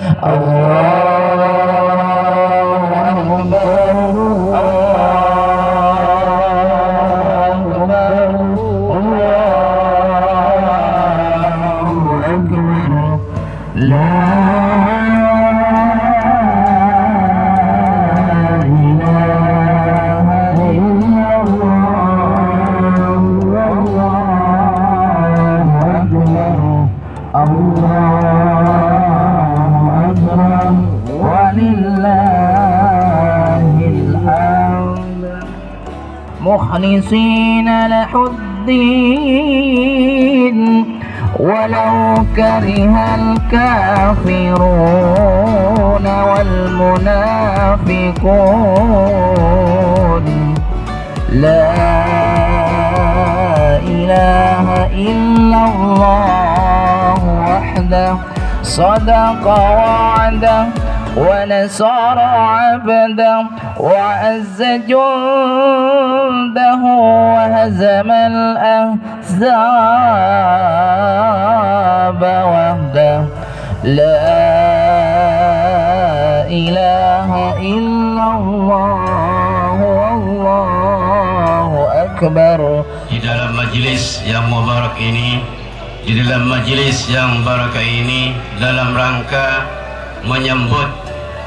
Allah مخلصين له الدين ولو كره الكافرون والمنافقون. لا إله إلا الله وحده صدق وعده. ونصر عبده وعز جنده وهزم الأحزاب وحده لا إله إلا الله والله أكبر di dalam majlis yang mubarak ini di dalam majlis yang barakah ini dalam rangka menyambut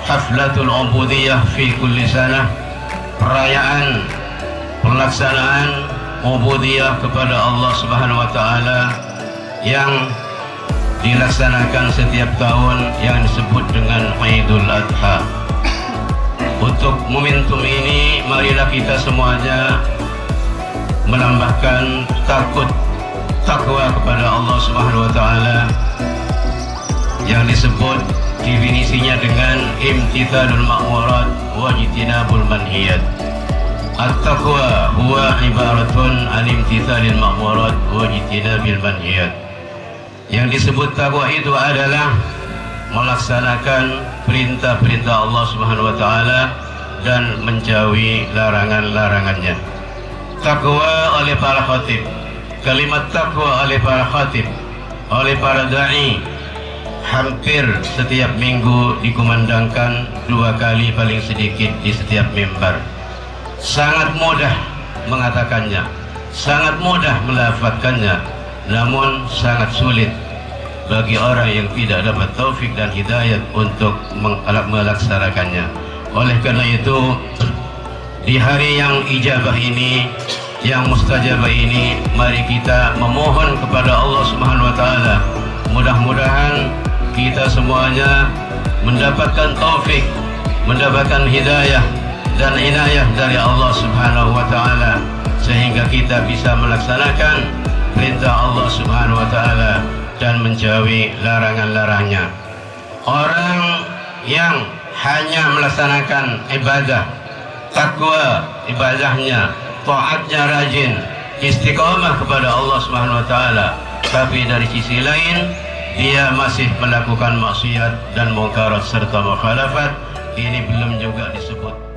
haflatul ubudiyah fi kulli sana perayaan pelaksanaan ubudiyah kepada Allah Subhanahu wa taala yang dilaksanakan setiap tahun yang disebut dengan Aidul Adha. Untuk momentum ini marilah kita semuanya menambahkan takut takwa kepada Allah Subhanahu wa taala yang disebut definisinya dengan wa jitinabul manhiyat. At-taqwa huwa ibaratun an imtithalil ma'murat wa jitinabil manhiyat. Yang disebut takwa itu adalah melaksanakan perintah-perintah Allah Subhanahu wa taala dan menjauhi larangan-larangannya. Takwa oleh para khatib, kalimat takwa oleh para khatib, oleh para dai, hampir setiap minggu dikumandangkan dua kali paling sedikit di setiap mimbar. Sangat mudah mengatakannya, sangat mudah melafatkannya, namun sangat sulit bagi orang yang tidak dapat taufik dan hidayat untuk melaksanakannya. Oleh karena itu, di hari yang ijabah ini, yang mustajabah ini, mari kita memohon kepada Allah Subhanahu wa taala mudah-mudahan kita semuanya mendapatkan taufik, mendapatkan hidayah dan inayah dari Allah Subhanahu wa taala sehingga kita bisa melaksanakan perintah Allah Subhanahu wa taala dan menjauhi larangan-larangnya. Orang yang hanya melaksanakan ibadah, takwa ibadahnya, taatnya rajin, istiqamah kepada Allah Subhanahu wa taala, tapi dari sisi lain dia masih melakukan maksiat dan mungkarat serta mukhalafat. Ini belum juga disebut